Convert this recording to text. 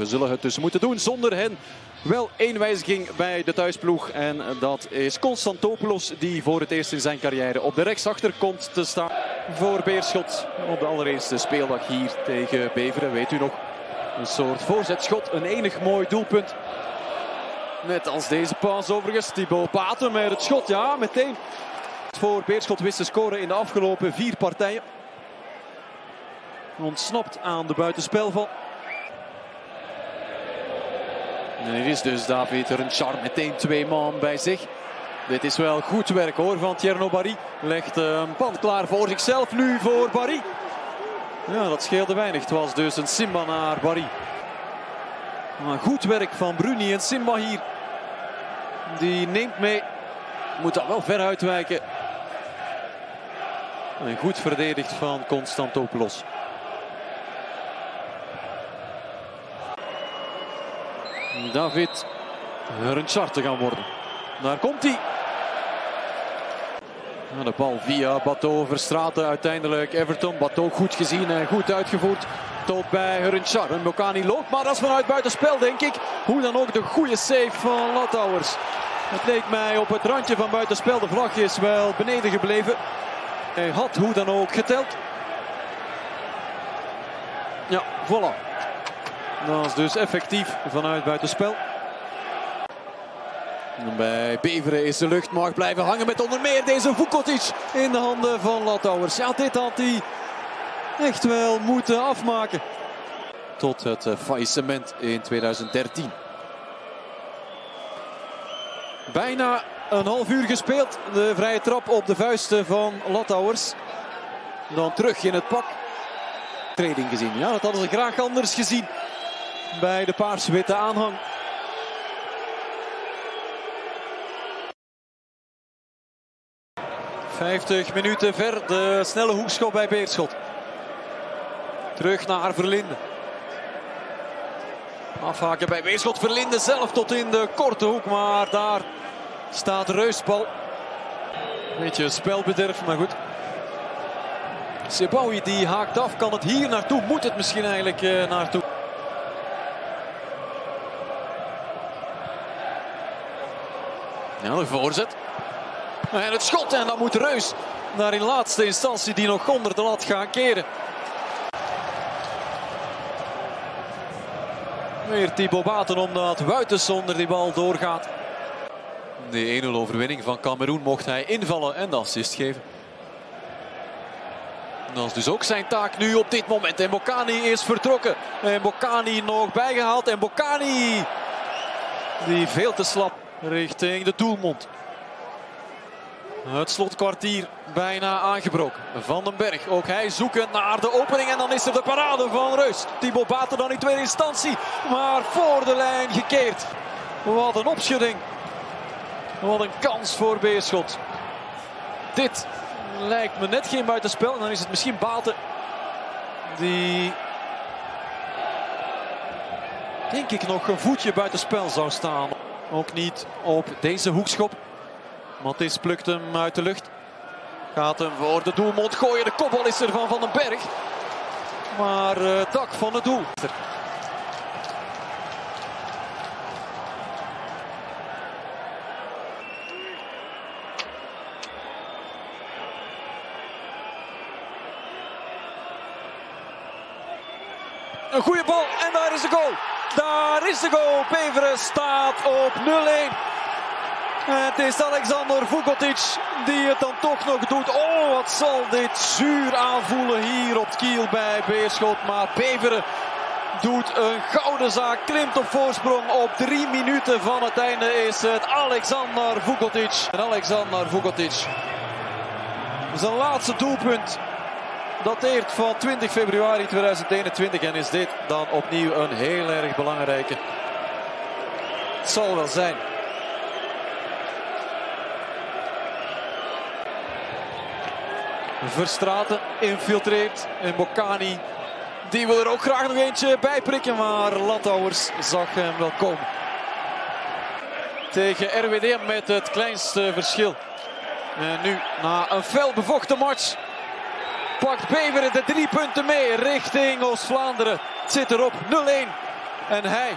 We zullen het dus moeten doen zonder hen. Wel één wijziging bij de thuisploeg. En dat is Constantopoulos die voor het eerst in zijn carrière op de rechtsachter komt te staan. Voor Beerschot op de allereerste speeldag hier tegen Beveren. Weet u nog, een soort voorzetschot. Een enig mooi doelpunt. Net als deze paas overigens. Thibaut Paten met het schot. Ja, meteen. Voor Beerschot wist te scoren in de afgelopen vier partijen. Ontsnapt aan de buitenspelval. En hier is dus David Renchar meteen twee man bij zich. Dit is wel goed werk hoor van Tierno Barry. Legt een pand klaar voor zichzelf. Nu voor Barry. Ja, dat scheelde weinig. Het was dus een Simba naar Barry. Maar goed werk van Bruni en Simba hier. Die neemt mee. Moet dat wel ver uitwijken. En goed verdedigd van Constantopoulos. David Renchar te gaan worden. Daar komt hij. De bal via Bateau Verstraten uiteindelijk. Everton, Bateau goed gezien en goed uitgevoerd. Tot bij Renchar. En Bocani loopt, maar dat is vanuit buitenspel denk ik. Hoe dan ook de goede save van Latouwers. Het leek mij op het randje van buitenspel. De vlag is wel beneden gebleven. Hij had hoe dan ook geteld. Ja, voilà. Dat is dus effectief vanuit buitenspel. En bij Beveren is de luchtmacht blijven hangen met onder meer deze Vukotic in de handen van Latouwers. Ja, dit had hij echt wel moeten afmaken. Tot het eh, faillissement in 2013. Bijna een half uur gespeeld. De vrije trap op de vuisten van Latouwers. Dan terug in het pak. Trading gezien. Ja, dat hadden ze graag anders gezien bij de paars-witte aanhang. Vijftig minuten ver, de snelle hoekschop bij Beerschot. Terug naar Verlinde. Afhaken bij Beerschot. Verlinde zelf tot in de korte hoek, maar daar staat Reusbal. Beetje spelbederf, maar goed. Sebawi die haakt af. Kan het hier naartoe? Moet het misschien eigenlijk uh, naartoe? De voorzet. En het schot. En dan moet Reus naar in laatste instantie die nog onder de lat gaan keren. Weer Thibaut Baten omdat Wuitens onder die bal doorgaat. De 1-0 overwinning van Cameroen mocht hij invallen en de assist geven. Dat is dus ook zijn taak nu op dit moment. En Bocani is vertrokken. En Bocani nog bijgehaald. En Bocani die veel te slap richting de doelmond. Het slotkwartier bijna aangebroken. Van den Berg, ook hij zoeken naar de opening. En dan is er de parade van Reus. Thibaut Baten dan in tweede instantie. Maar voor de lijn gekeerd. Wat een opschudding. Wat een kans voor Beerschot. Dit lijkt me net geen buitenspel. En dan is het misschien Baten die... Denk ik nog een voetje buitenspel zou staan. Ook niet op deze hoekschop. Matthis plukt hem uit de lucht. Gaat hem voor de doelmond gooien. De kopbal is er van Van den Berg. Maar uh, dak van het doel. Een goede bal en daar is de goal. Daar is de goal. Beveren staat op 0-1. Het is Alexander Vukotic die het dan toch nog doet. Oh, wat zal dit zuur aanvoelen hier op kiel bij Beerschot. Maar Beveren doet een gouden zaak. Klimt op voorsprong. Op drie minuten van het einde is het Alexander Vukotic. En Alexander Vukotic. Zijn laatste doelpunt dateert van 20 februari 2021 en is dit dan opnieuw een heel erg belangrijke. Het zal wel zijn. Verstraten infiltreert en Bocani die wil er ook graag nog eentje bij prikken, maar Landauers zag hem wel komen. Tegen RWDM met het kleinste verschil. En nu na een fel bevochten match pakt Beveren de drie punten mee richting Oost-Vlaanderen. Het zit erop 0-1 En hij